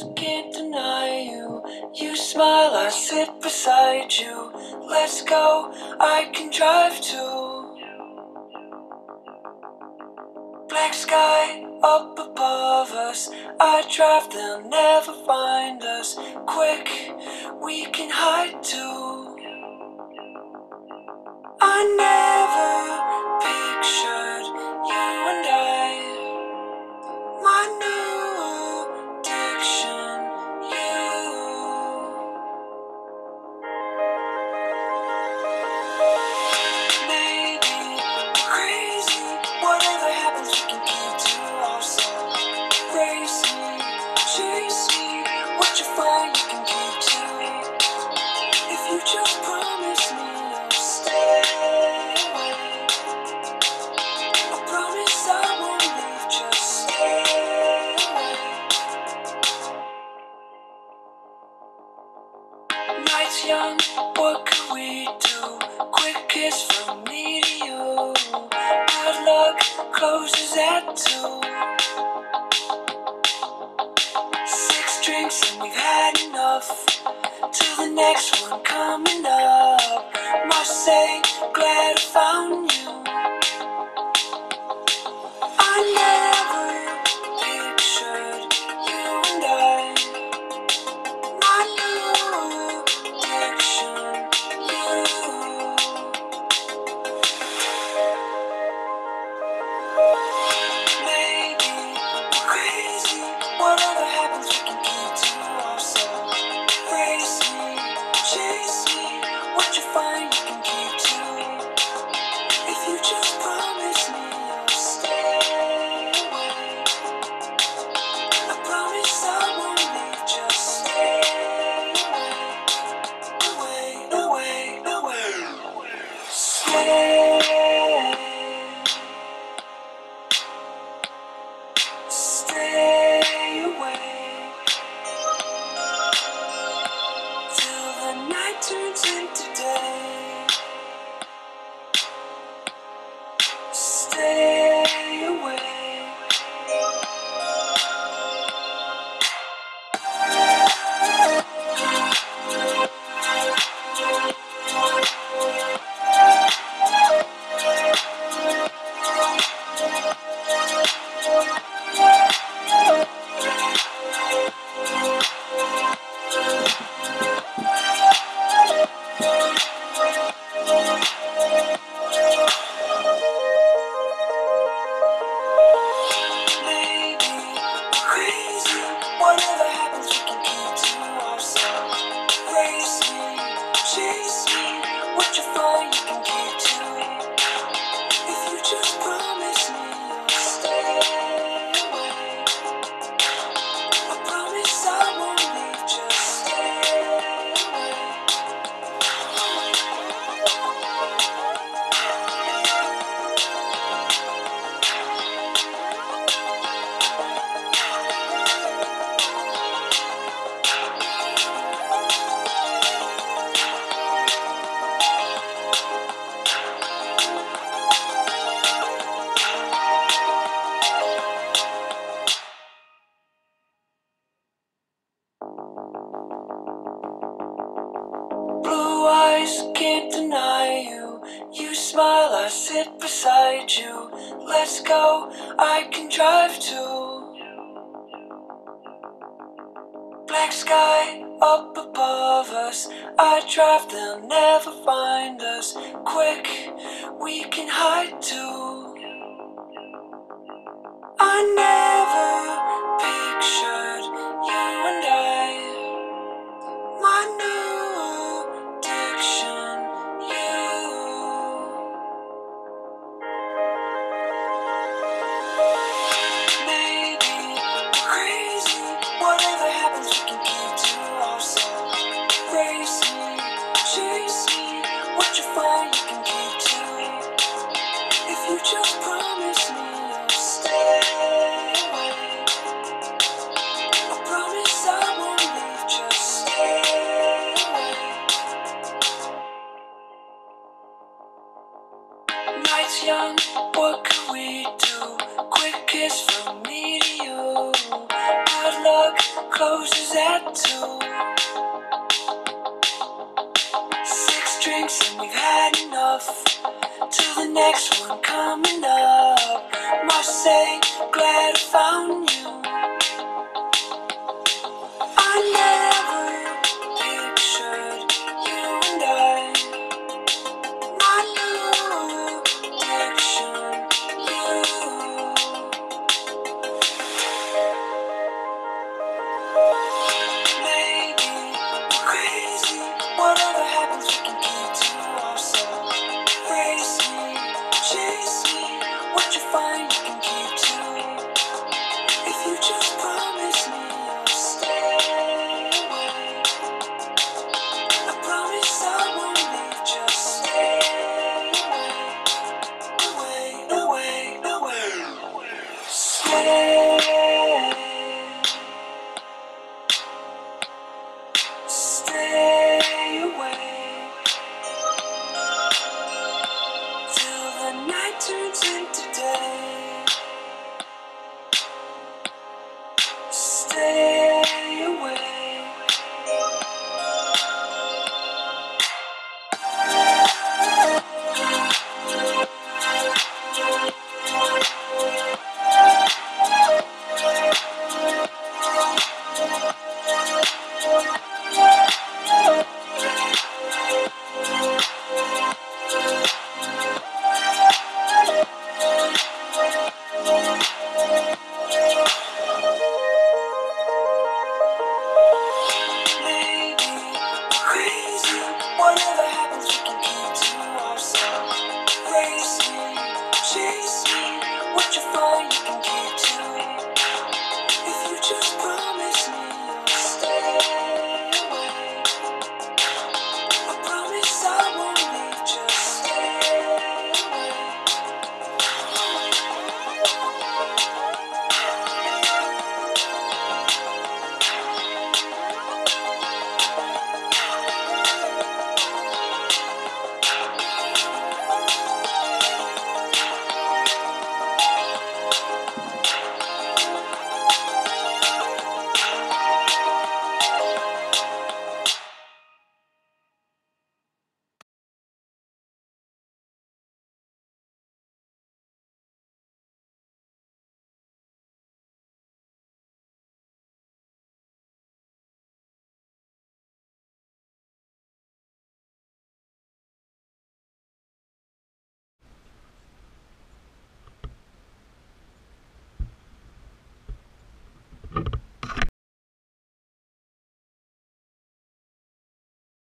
You you smile, I sit beside you. Let's go, I can drive to. Black sky up above us. I drive, they'll never find us. Quick, we can hide too. I never pictured Night's young, what can we do? Quick kiss from me to you. Good luck closes at two. Drinks and we've had enough. Till the next one coming up. Must say, glad I found you. Turns into day. Maybe Smile, I sit beside you. Let's go, I can drive too. Black sky up above us. I drive, they'll never find us. Quick, we can hide too. I never Night's young, what can we do? Quick kiss from me to you. Outlook closes at two. Six drinks and we've had enough. To the next one. Say, glad I found you. If Stay